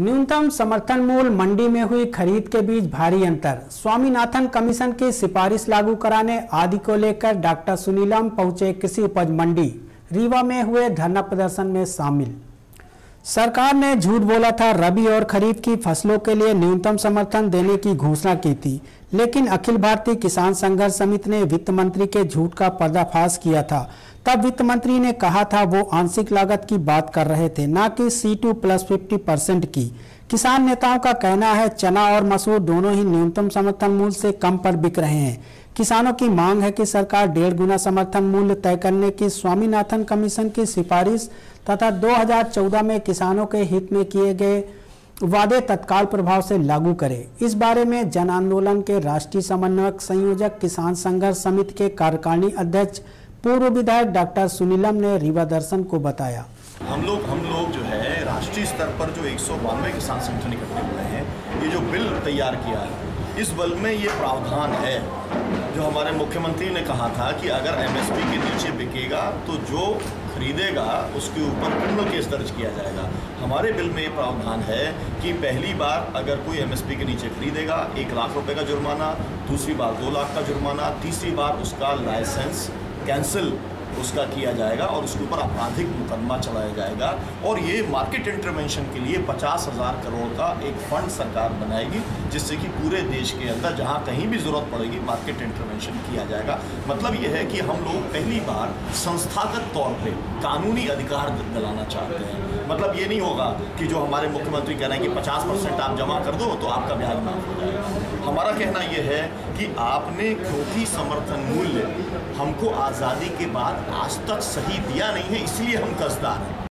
न्यूनतम समर्थन मूल्य मंडी में हुई खरीद के बीच भारी अंतर। स्वामीनाथन कमीशन की सिफारिश लागू कराने आदि को लेकर डॉक्टर सुनीलम पहुँचे कृषि उपज मंडी। रीवा में हुए धरना प्रदर्शन में शामिल। सरकार ने झूठ बोला था, रबी और खरीफ की फ़सलों के लिए न्यूनतम समर्थन देने की घोषणा की थी। लेकिन अखिल भारतीय किसान संघर्ष समिति ने वित्त मंत्री के झूठ का पर्दाफाश किया था। तब वित्त मंत्री ने कहा था, वो आंशिक लागत की बात कर रहे थे, न कि C two plus fifty percent की। किसान नेताओं का कहना है, चना और मसूर दोनों ही न्यूनतम समर्थन मूल्य से कम पर बिक रहे हैं। किसानों की मांग है कि सरकार डेढ़ गुना समर्थन मूल्य तय करने की स्वामीनाथन कमीशन की सिफारिश तथा 2014 में किसानों के हित में किए गए वादे तत्काल प्रभाव से लागू करे। इस बारे में जन आंदोलन के राष्ट्रीय समन्वयक संयोजक किसान संघर्ष समिति के कार्यकारिणी अध्यक्ष पूर्व विधायक डॉक्टर सुनीलम ने रीवा दर्शन को बताया। हम लोग हम लोग जो राष्ट्रीय स्तर पर जो एक किसान संगठन इकट्ठे हुए हैं, ये जो बिल तैयार किया है, इस बिल में ये प्रावधान है। जो हमारे मुख्यमंत्री ने कहा था कि अगर एमएसपी के नीचे बिकेगा तो जो खरीदेगा, उसके ऊपर क्रिमिनल केस दर्ज किया जाएगा। हमारे बिल में ये प्रावधान है कि पहली बार अगर कोई एमएसपी के नीचे खरीदेगा, एक लाख रुपए का जुर्माना, दूसरी बार दो लाख का जुर्माना, तीसरी बार उसका लाइसेंस कैंसिल उसका किया जाएगा और उसके ऊपर आपराधिक मुकदमा चलाया जाएगा। और ये मार्केट इंटरवेंशन के लिए पचास हज़ार करोड़ का एक फंड सरकार बनाएगी, जिससे कि पूरे देश के अंदर जहाँ कहीं भी ज़रूरत पड़ेगी मार्केट इंटरवेंशन किया जाएगा। मतलब ये है कि हम लोग पहली बार संस्थागत तौर पर कानूनी अधिकार दिलाना चाहते हैं। मतलब ये नहीं होगा कि जो हमारे मुख्यमंत्री कह रहे हैं कि 50 परसेंट आप जमा कर दो तो आपका ब्याज माफ़ हो जाएगा। हमारा कहना ये है कि आपने क्योंकि समर्थन मूल्य हमको आज़ादी के बाद आज तक सही दिया नहीं है, इसलिए हम कर्जदार हैं।